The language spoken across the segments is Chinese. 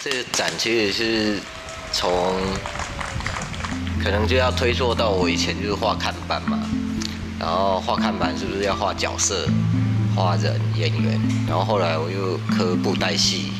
这个展其实是从可能就要推溯到我以前就是画看板嘛，然后画看板是不是要画角色、画人、演员，然后后来我又科布袋戏，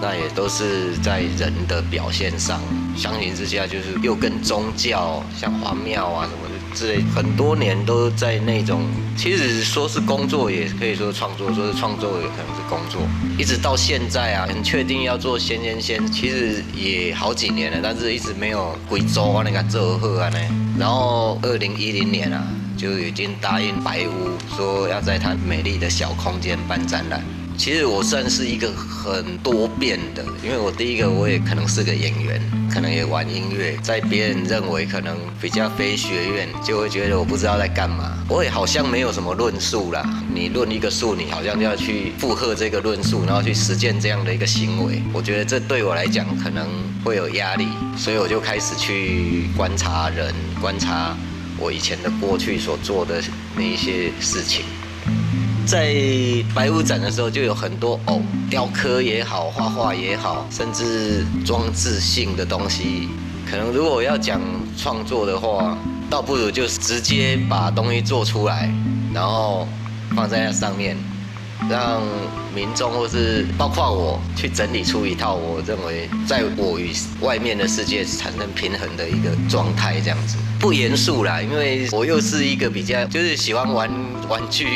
那也都是在人的表现上，相形之下就是又跟宗教像画庙啊什么的。之类，很多年都在那种，其实说是工作，也可以说创作；说是创作，也可能是工作。一直到现在啊，很确定要做仙仙仙，其实也好几年了，但是一直没有贵州啊那个做贺啊呢。然后二零一零年啊，就已经答应白屋说要在他美丽的小空间办展览。其实我算是一个很多变的，因为我第一个我也可能是个演员，可能也玩音乐，在别人认为可能比较非学院，就会觉得我不知道在干嘛。我也好像没有什么论述啦，你论一个数，你好像就要去附和这个论述，然后去实践这样的一个行为。我觉得这对我来讲可能会有压力，所以我就开始去观察人，观察我以前的过去所做的那一些事情。在白屋展的时候，就有很多哦，雕刻也好，画画也好，甚至装置性的东西。可能如果要讲创作的话，倒不如就直接把东西做出来，然后放在那上面，让民众或是包括我去整理出一套我认为在我与外面的世界产生平衡的一个状态，这样子不严肃啦，因为我又是一个比较就是喜欢玩玩具。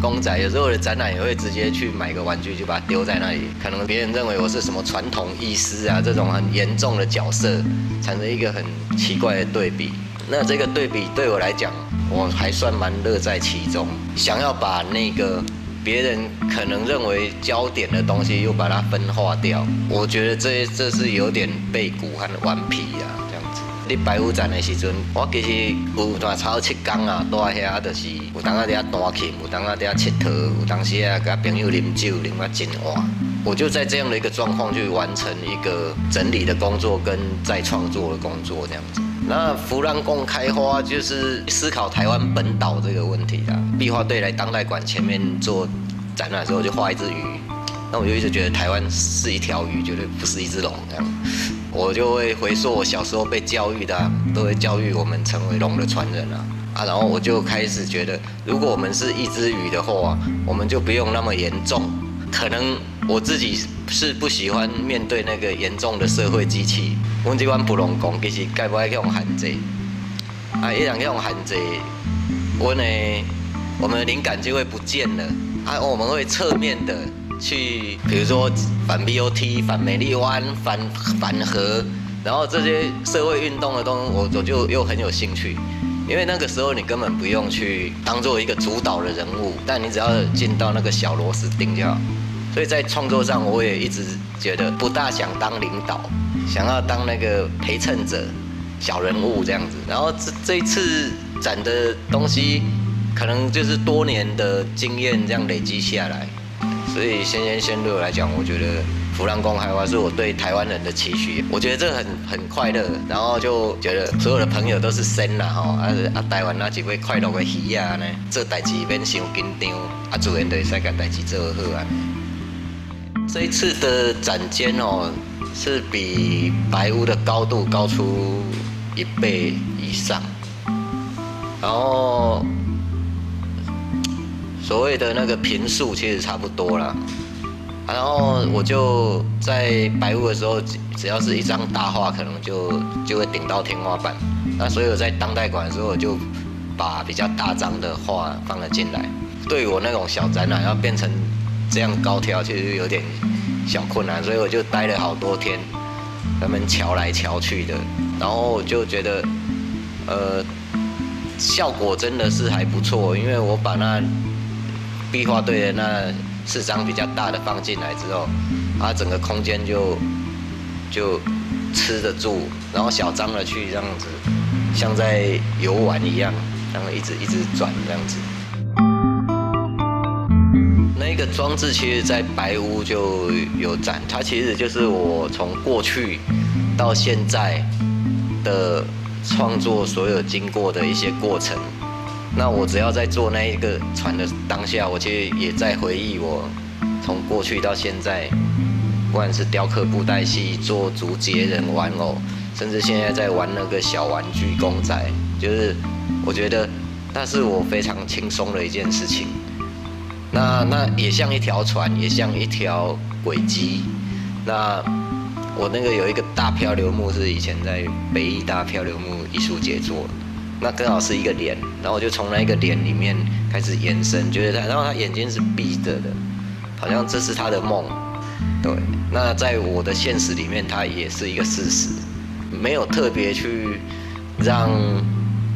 公仔有时候的展览也会直接去买个玩具，就把它丢在那里。可能别人认为我是什么传统医师啊，这种很严重的角色，产生一个很奇怪的对比。那这个对比对我来讲，我还算蛮乐在其中。想要把那个别人可能认为焦点的东西，又把它分化掉，我觉得这这是有点背骨和顽皮啊。这样子你白虎展的时阵，我其实有段超七天啊，住在遐就是有当啊伫遐弹琴，有当啊伫遐佚佗，有当时啊甲朋友啉酒啉啊真晚。我就在这样的一个状况去完成一个整理的工作跟再创作的工作这样子。那福兰宫开花就是思考台湾本岛这个问题的。壁画队来当代馆前面做展览的时候，就画一只鱼。那我就一直觉得台湾是一条鱼，绝对不是一只龙这样。我就会回溯我小时候被教育的，都会教育我们成为龙的传人啊啊！然后我就开始觉得，如果我们是一只鱼的话，我们就不用那么严重。可能我自己是不喜欢面对那个严重的社会机器。我们这款普龙宫其实该不该用限制？啊，一旦用限制，我呢，我们的灵感就会不见了啊！我们会侧面的。去，比如说反 BOT、反美丽湾、反反核，然后这些社会运动的东西，我我就又很有兴趣，因为那个时候你根本不用去当做一个主导的人物，但你只要进到那个小螺丝钉就好。所以在创作上，我也一直觉得不大想当领导，想要当那个陪衬者、小人物这样子。然后这这一次展的东西，可能就是多年的经验这样累积下来。所以先先先对我来讲，我觉得弗兰公开花是我对台湾人的期许。我觉得这很很快乐，然后就觉得所有的朋友都是生啦吼，啊啊台湾那几位快乐的鱼啊呢，做代志免伤紧张，啊自然就会使个代志做好啊。这一次的展间哦，是比白屋的高度高出一倍以上，然后。所谓的那个频数其实差不多了，然后我就在白雾的时候，只要是一张大画，可能就就会顶到天花板。那所以我在当代馆的时候，我就把比较大张的画放了进来。对我那种小展览要变成这样高挑，其实有点小困难，所以我就待了好多天，他们瞧来瞧去的，然后我就觉得，呃，效果真的是还不错，因为我把那。壁画队的那四张比较大的放进来之后，它整个空间就就吃得住，然后小张的去这样子，像在游玩一样，然后一直一直转这样子。那个装置其实，在白屋就有展，它其实就是我从过去到现在的创作所有经过的一些过程。那我只要在做那一个船的当下，我其实也在回忆我从过去到现在不管是雕刻布袋戏、做竹节人玩偶，甚至现在在玩那个小玩具公仔，就是我觉得那是我非常轻松的一件事情。那那也像一条船，也像一条轨迹。那我那个有一个大漂流木是以前在北艺大漂流木艺术节做的，那刚好是一个脸，然后我就从那个脸里面开始延伸，觉得他，然后他眼睛是闭着的，好像这是他的梦。对，那在我的现实里面，它也是一个事实，没有特别去让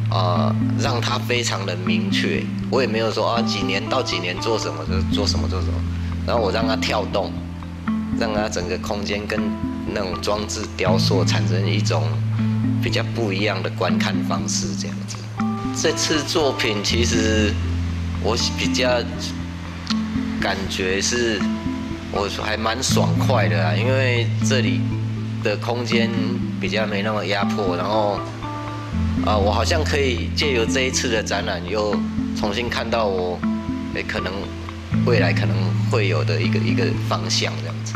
啊让它非常的明确，我也没有说啊几年到几年做什么就做什么做什么，然后我让它跳动，让它整个空间跟那种装置雕塑产生一种比较不一样的观看方式，这样子。这次作品其实我比较感觉是。我还蛮爽快的啊，因为这里的空间比较没那么压迫，然后啊，我好像可以借由这一次的展览，又重新看到我诶可能未来可能会有的一个一个方向这样子。